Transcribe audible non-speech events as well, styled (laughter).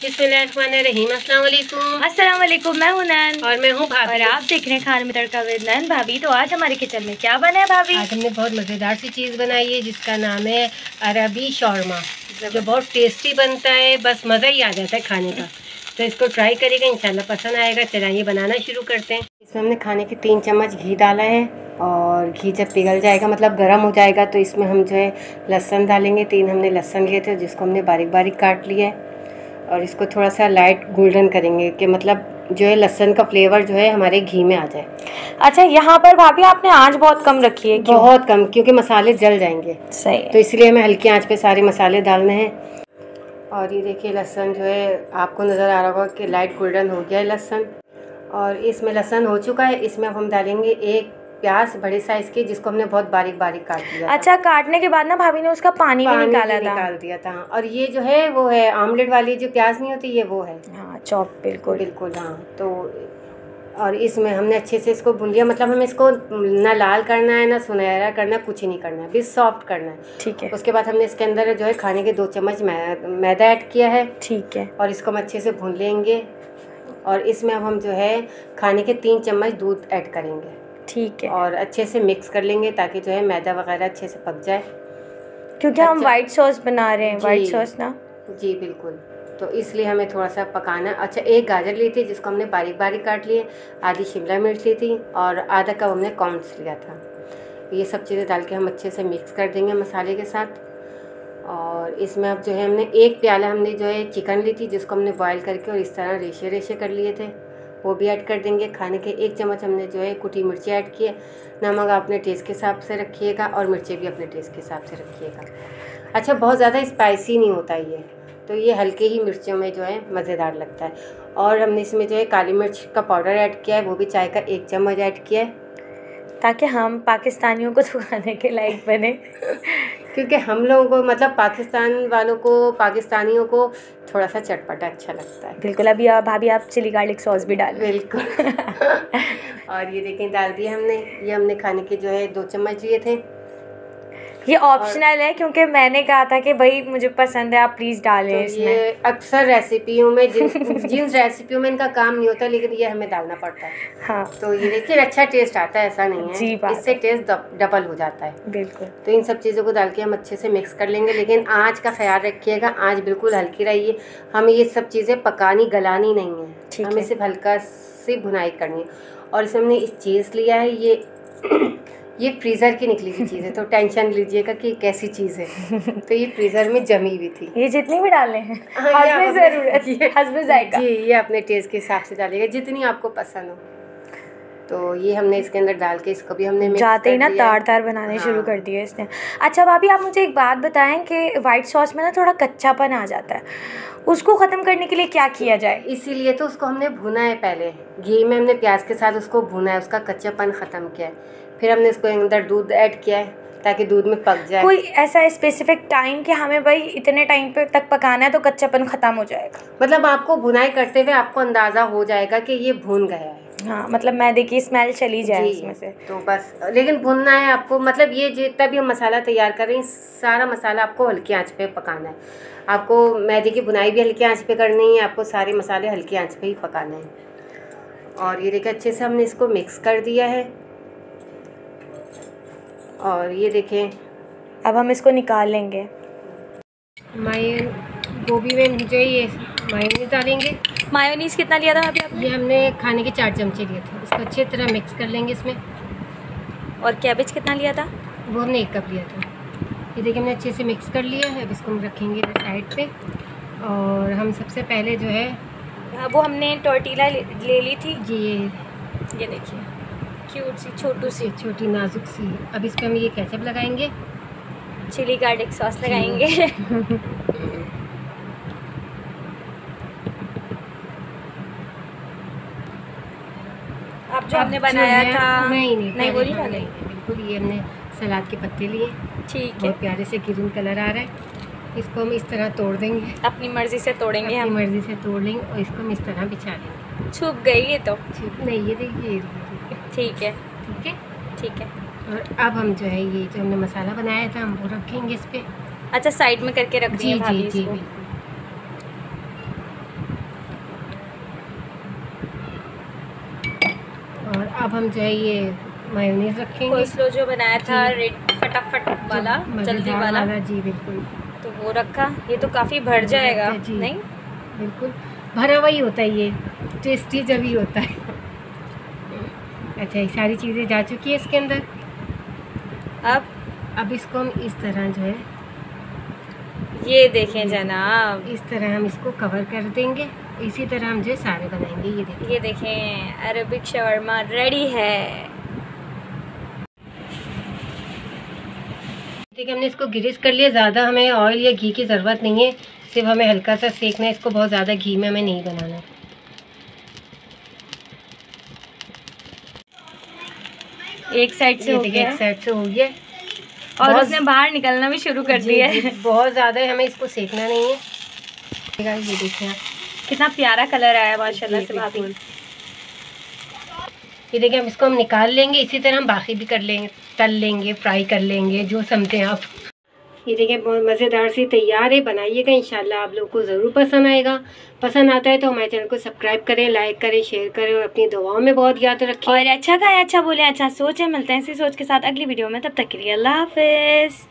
बिस्मिल्लाहिर्रहमानिर्रहीम अस्सलाम वालेकुम। अस्सलाम वालेकुम मैं हूँ नैन। और मैं हूँ भाभी। और आप देख रहे हैं खाने में तड़का विद नैन भाभी। तो आज हमारे किचन में क्या बना है भाभी? आज हमने बहुत मज़ेदार सी चीज़ बनाई है जिसका नाम है अरबी शौरमा जो बहुत टेस्टी बनता है। बस मज़ा ही आ जाता है खाने का। तो इसको ट्राई करिएगा इंशाल्लाह पसंद आएगा। चलाइए बनाना शुरू करते हैं। इसमें हमने खाने के तीन चम्मच घी डाला है और घी जब पिघल जाएगा मतलब गर्म हो जाएगा तो इसमें हम जो है लहसन डालेंगे। तीन हमने लहसन लिए थे जिसको हमने बारीक बारीक काट लिया है। और इसको थोड़ा सा लाइट गोल्डन करेंगे कि मतलब जो है लहसन का फ्लेवर जो है हमारे घी में आ जाए। अच्छा यहाँ पर भाभी आपने आँच बहुत कम रखी है क्यों? बहुत कम क्योंकि मसाले जल जाएँगे। सही तो इसलिए हमें हल्की आँच पे सारे मसाले डालने हैं। और ये देखिए लहसन जो है आपको नज़र आ रहा होगा कि लाइट गोल्डन हो गया है लहसन। और इसमें लहसन हो चुका है इसमें अब हम डालेंगे एक प्याज बड़े साइज़ की जिसको हमने बहुत बारीक बारीक काट दिया। अच्छा काटने के बाद ना भाभी ने उसका पानी, पानी भी निकाला भी था। निकाल दिया था। और ये जो है वो है आमलेट वाली जो प्याज नहीं होती ये वो है। हाँ चॉप बिल्कुल। बिल्कुल हाँ तो और इसमें हमने अच्छे से इसको भून लिया। मतलब हमें इसको ना लाल करना है ना सुनहरा करना है कुछ ही नहीं करना है बस सॉफ्ट करना है। ठीक है। उसके बाद हमने इसके अंदर जो है खाने के दो चम्मच मैदा ऐड किया है। ठीक है। और इसको हम अच्छे से भून लेंगे। और इसमें अब हम जो है खाने के तीन चम्मच दूध ऐड करेंगे। ठीक है। और अच्छे से मिक्स कर लेंगे ताकि जो है मैदा वगैरह अच्छे से पक जाए। क्योंकि हम अच्छा। व्हाइट सॉस बना रहे हैं वाइट सॉस ना? जी बिल्कुल। तो इसलिए हमें थोड़ा सा पकाना। अच्छा एक गाजर ली थी जिसको हमने बारीक बारीक काट लिए आधी शिमला मिर्च ली थी और आधा कप हमने कॉर्नस लिया था। ये सब चीज़ें डाल के हम अच्छे से मिक्स कर देंगे मसाले के साथ। और इसमें अब जो है हमने एक प्याला हमने जो है चिकन ली थी जिसको हमने बॉईल करके और इस तरह रेशे रेशे कर लिए थे। वो भी ऐड कर देंगे। खाने के एक चम्मच हमने जो है कुटी मिर्ची ऐड किए नमक अपने टेस्ट के हिसाब से रखिएगा और मिर्ची भी अपने टेस्ट के हिसाब से रखिएगा। अच्छा बहुत ज़्यादा स्पाइसी नहीं होता ये। तो ये हल्के ही मिर्चों में जो है मज़ेदार लगता है। और हमने इसमें जो है काली मिर्च का पाउडर ऐड किया है, वो भी चाय का एक चम्मच ऐड किया है। ताकि हम पाकिस्तानियों को तो खाने के लायक बने। क्योंकि हम लोगों को मतलब पाकिस्तान वालों को पाकिस्तानियों को थोड़ा सा चटपटा अच्छा लगता है। बिल्कुल अभी आप भाभी आप चिली गार्लिक सॉस भी डाल बिल्कुल। (laughs) और ये देखें डाल दिए हमने। ये हमने खाने के जो है दो चम्मच लिए थे। ये ऑप्शनल है क्योंकि मैंने कहा था कि भाई मुझे पसंद है आप प्लीज़ डालें तो इसमें। ये अक्सर रेसिपियों में जिन जिन रेसिपियों में इनका काम नहीं होता लेकिन ये हमें डालना पड़ता है। हाँ। तो ये देखिए अच्छा टेस्ट आता है ऐसा नहीं है। जी, बात इससे टेस्ट डबल हो जाता है। बिल्कुल। तो इन सब चीज़ों को डाल के हम अच्छे से मिक्स कर लेंगे लेकिन आँच का ख्याल रखिएगा आँच बिल्कुल हल्की रहिए। हमें ये सब चीज़ें पकानी गलानी नहीं है। हमें सिर्फ़ हल्का सी भुनाई करनी है। और इसमें हमने इस चीज़ लिया है ये ये फ्रीज़र की निकली हुई चीज़ है तो टेंशन लीजिएगा कि कैसी चीज़ है। तो ये फ्रीज़र में जमी हुई थी। ये जितनी भी डालें हैं हाँ, ज़रूरत जी ये अपने टेस्ट के हिसाब से डालिएगा जितनी आपको पसंद हो। तो ये हमने इसके अंदर डाल के इसको भी हमने जाते ही ना तार तार बनाने हाँ। शुरू। कर दिए इसने। अच्छा भाभी आप मुझे एक बात बताएँ कि वाइट सॉस में ना थोड़ा कच्चापन आ जाता है। उसको ख़त्म करने के लिए क्या किया जाए? इसीलिए तो उसको हमने भुना है पहले। घी में हमने प्याज के साथ उसको भुना है उसका कच्चापन ख़त्म किया है। फिर हमने इसको अंदर दूध ऐड किया है ताकि दूध में पक जाए। कोई ऐसा स्पेसिफिक टाइम कि हमें भाई इतने टाइम पे तक पकाना है तो कच्चापन ख़त्म हो जाएगा। मतलब आपको भुनाई करते हुए आपको अंदाज़ा हो जाएगा कि ये भुन गया है। हाँ मतलब मैदे की स्मेल चली जाए इसमें से। तो बस लेकिन भुनना है आपको मतलब ये जितना भी हम मसाला तैयार कर रहे हैं सारा मसाला आपको हल्की आँच पे पकाना है। आपको मैदे की बुनाई भी हल्की आँच पे करनी है आपको सारे मसाले हल्की आँच पे ही पकाने हैं। और ये देखिए अच्छे से हमने इसको मिक्स कर दिया है। और ये देखें अब हम इसको निकाल लेंगे। माय गोभी में मुझे ये मायोनीज डालेंगे। मायोनीज कितना लिया था अभी आपने? ये हमने खाने के चार चमचे लिए थे। इसको अच्छी तरह मिक्स कर लेंगे इसमें। और कैबेज कितना लिया था? वो हमने एक कप लिया था। ये देखिए हमने अच्छे से मिक्स कर लिया है। अब इसको हम रखेंगे साइड पे। और हम सबसे पहले जो है हाँ, वो हमने टोर्टीला ले, ले ली थी। जी ये ये देखिए। क्यूट सी छोटू सी। छोटी नाजुक सी। अब इस पे हम ये केचप लगाएँगे। चिली गार्लिक सॉस लगाएँगे। (laughs) जो हमने बनाया था नहीं नहीं नहीं वो नहीं बिल्कुल ये हमने सलाद के पत्ते लिए। ठीक है। प्यारे से ग्रीन कलर आ रहा है। इसको हम इस तरह तोड़ देंगे। अपनी मर्ज़ी से तोड़ेंगे अपनी हम। मर्ज़ी से तोड़ लेंगे और इसको हम इस तरह बिछा देंगे। छुप गई ये तो। ठीक नहीं ये देखिए, ठीक है। ठीक है ठीक है। और अब हम जो है ये जो हमने मसाला बनाया था हम वो रखेंगे इस पर अच्छा साइड में करके रख जी जी जी और अब हम जो है ये मायोनीज रखेंगे। स्लो जो बनाया था रेड फटाफट वाला जल्दी वाला जी बिल्कुल। तो वो रखा। ये तो काफ़ी भर जाएगा जी नहीं? बिल्कुल। भरा हुआ ही होता है ये टेस्टी जब ही होता है। अच्छा ये सारी चीज़ें जा चुकी है इसके अंदर? अब? अब इसको हम इस तरह जो है ये देखें जनाब। इस तरह हम इसको कवर कर देंगे। इसी तरह हम जो सारे बनाएँगे ये देखिए ये देखें अरबिक शवरमा रेडी है। देखिए हमने इसको ग्रीस कर लिया। ज़्यादा हमें ऑयल या घी की ज़रूरत नहीं है। सिर्फ़ हमें हल्का सा सेकना है इसको बहुत ज़्यादा घी में हमें नहीं बनाना एक साइड से हो गया एक साइड से हो गया। और उसने बाहर निकलना भी शुरू कर दिया है। बहुत ज़्यादा हमें इसको सेकना नहीं है। ये देखिए आप। कितना प्यारा कलर आया माशाल्लाह से भाभी ये देखिए हम इसको हम निकाल लेंगे इसी तरह हम बाकी भी कर लेंगे तल लेंगे फ्राई कर लेंगे जो समझें आप। ये देखिए, बहुत मज़ेदार सी तैयार है बनाइएगा इन आप लोगों को ज़रूर पसंद आएगा। पसंद आता है तो हमारे चैनल को सब्सक्राइब करें, लाइक करें, शेयर करें और अपनी दुआओं में बहुत याद रखें। और अच्छा खाए अच्छा बोले अच्छा सोचे, मिलते हैं इसी सोच के साथ अगली वीडियो में, तब तक के लिए अल्लाह हाफिज़।